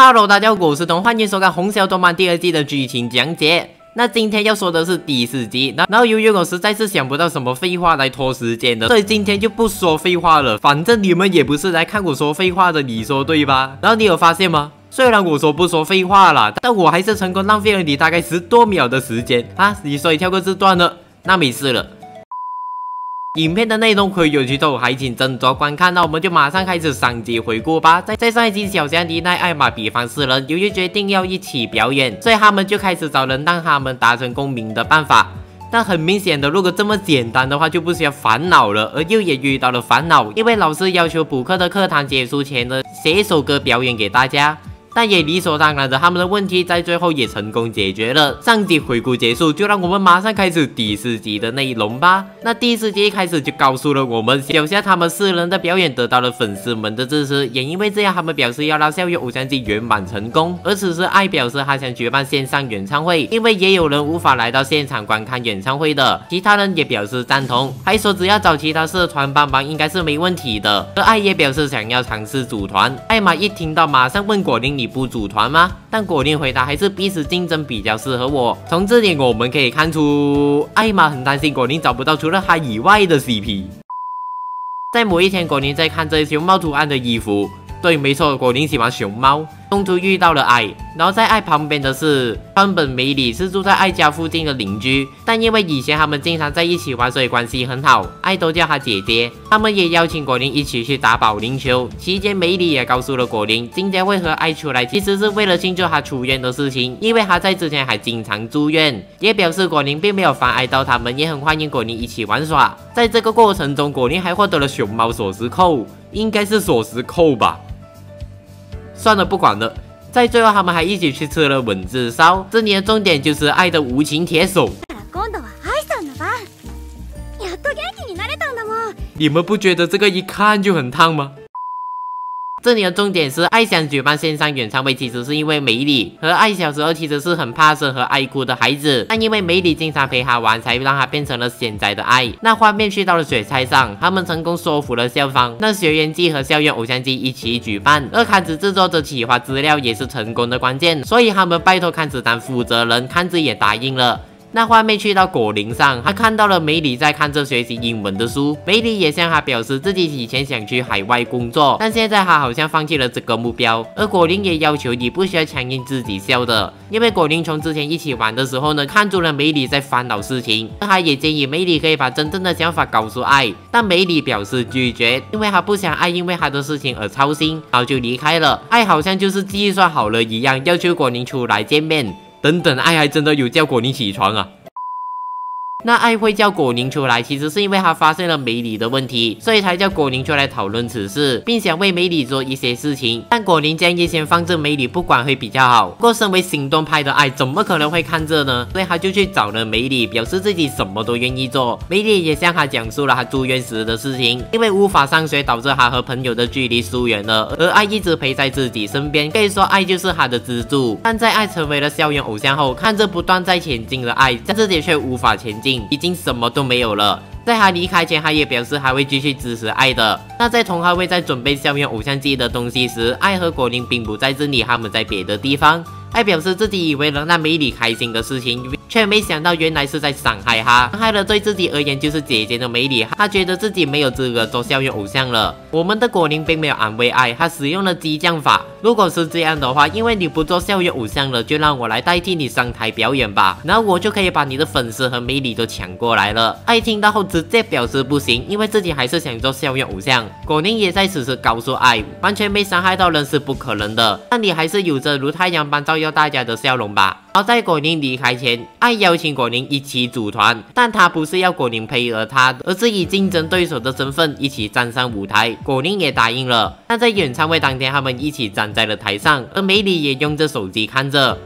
Hello，大家好，我是东，欢迎收看《红小动漫》第二季的剧情讲解。那今天要说的是第四集，那然后由于我实在是想不到什么废话来拖时间的，所以今天就不说废话了。反正你们也不是来看我说废话的，你说对吧？然后你有发现吗？虽然我说不说废话了，但我还是成功浪费了你大概十多秒的时间啊！你说你跳过这段了，那没事了。影片的内容可以有剧透，还请斟酌观看。那我们就马上开始上集回顾吧。在在上一集，小香迪奈、艾玛比方四人由于决定要一起表演，所以他们就开始找人让他们达成共鸣的办法。但很明显的，如果这么简单的话，就不需要烦恼了。而又也遇到了烦恼，因为老师要求补课的课堂结束前呢，写一首歌表演给大家。但也理所当然的，他们的问题在最后也成功解决了。上集回顾结束，就让我们马上开始第四集的内容吧。那第四集一开始就告诉了我们，小夏他们四人的表演得到了粉丝们的支持，也因为这样，他们表示要让校园偶像剧圆满成功。而此时，爱表示他想举办线上演唱会，因为也有人无法来到现场观看演唱会的。其他人也表示赞同，还说只要找其他社团帮忙，应该是没问题的。而爱也表示想要尝试组团。艾玛一听到，马上问果林你。不组团吗？但果林回答还是彼此竞争比较适合我。从这点我们可以看出，艾玛很担心果林找不到除了他以外的 CP。在某一天，果林在看这熊猫图案的衣服。对，没错，果林喜欢熊猫。中途遇到了爱，然后在爱旁边的是川本美里，是住在爱家附近的邻居。但因为以前他们经常在一起玩，所以关系很好，爱都叫她姐姐。他们也邀请果林一起去打保龄球。期间，美里也告诉了果林，今天会和爱出来，其实是为了庆祝他出院的事情，因为他在之前还经常住院。也表示果林并没有妨碍到他们，也很欢迎果林一起玩耍。在这个过程中，果林还获得了熊猫锁匙扣，应该是锁匙扣吧。算了，不管了。在最后，他们还一起去吃了蚊子烧。这里的重点就是爱的无情铁手。你们不觉得这个一看就很烫吗？这里的重点是，爱想举办线上演唱会，其实是因为美里和爱小时候其实是很怕生和爱哭的孩子，但因为美里经常陪他玩，才让他变成了现在的爱。那画面去到了水菜上，他们成功说服了校方，让学员季和校园偶像季一起举办。而刊子制作者企划资料也是成功的关键，所以他们拜托刊子当负责人，刊子也答应了。那画面去到果林上，他看到了梅里在看着学习英文的书。梅里也向他表示自己以前想去海外工作，但现在他好像放弃了这个目标。而果林也要求你不需要强硬自己笑的，因为果林从之前一起玩的时候呢，看出了梅里在烦恼事情。他也建议梅里可以把真正的想法告诉爱，但梅里表示拒绝，因为他不想爱因为他的事情而操心，然后就离开了。爱好像就是计算好了一样，要求果林出来见面。等等，爱还真的有叫过你起床啊！那爱会叫果宁出来，其实是因为他发现了梅里的问题，所以才叫果宁出来讨论此事，并想为梅里做一些事情。但果宁将一先放着梅里不管会比较好。不过身为行动派的爱，怎么可能会看这呢？所以他就去找了梅里，表示自己什么都愿意做。梅里也向他讲述了他住院时的事情，因为无法上学，导致他和朋友的距离疏远了。而爱一直陪在自己身边，可以说爱就是他的支柱。但在爱成为了校园偶像后，看着不断在前进的爱，在自己却无法前进。已经什么都没有了。在他离开前，他也表示还会继续支持爱的。那在同哈位在准备校园偶像季的东西时，爱和果林并不在这里，他们在别的地方。爱表示自己以为能让美里开心的事情，却没想到原来是在伤害他，伤害了对自己而言就是姐姐的美里。他觉得自己没有资格做校园偶像了。我们的果林并没有安慰爱，他使用了激将法。如果是这样的话，因为你不做校园偶像了，就让我来代替你上台表演吧，然后我就可以把你的粉丝和美里都抢过来了。爱听到后直接表示不行，因为自己还是想做校园偶像。果林也在此时告诉爱，完全没伤害到人是不可能的，但你还是有着如太阳般照。耀大家的笑容吧。而在果宁离开前，爱邀请果宁一起组团，但他不是要果宁配合他，而是以竞争对手的身份一起站上舞台。果宁也答应了。但在演唱会当天，他们一起站在了台上，而梅里也用着手机看着。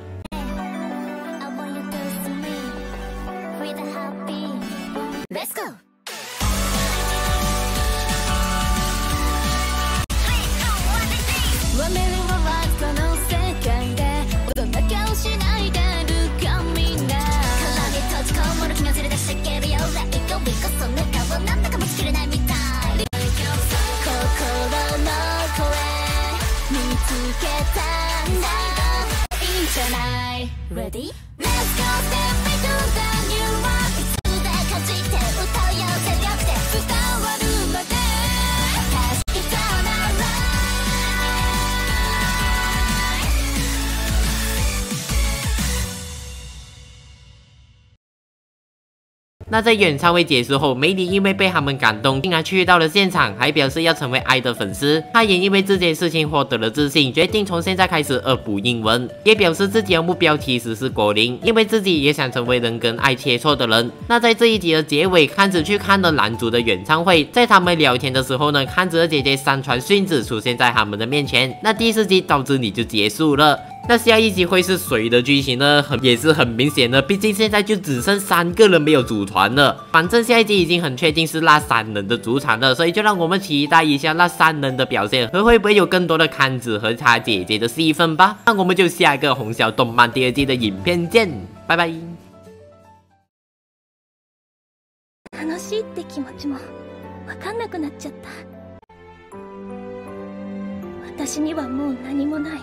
Ready? Let's go step into the new world いつで感じて歌うよ全力で伝わる 那在演唱会结束后，梅里因为被他们感动，竟然去到了现场，还表示要成为爱的粉丝。他也因为这件事情获得了自信，决定从现在开始恶补英文，也表示自己的目标其实是果林，因为自己也想成为能跟爱切磋的人。那在这一集的结尾，康子去看了男主的演唱会，在他们聊天的时候呢，康子的姐姐山川顺子出现在他们的面前。那第四集到这里就结束了。那下一集会是谁的剧情呢？很也是很明显的，毕竟现在就只剩三个人没有组团了。反正下一集已经很确定是那三人的主场了，所以就让我们期待一下那三人的表现和会不会有更多的康子和他姐姐的戏份吧。那我们就下一个红小动漫第二季的影片见，拜拜。楽しいって気持ちもわかんなくなっちゃった私にはもう何もない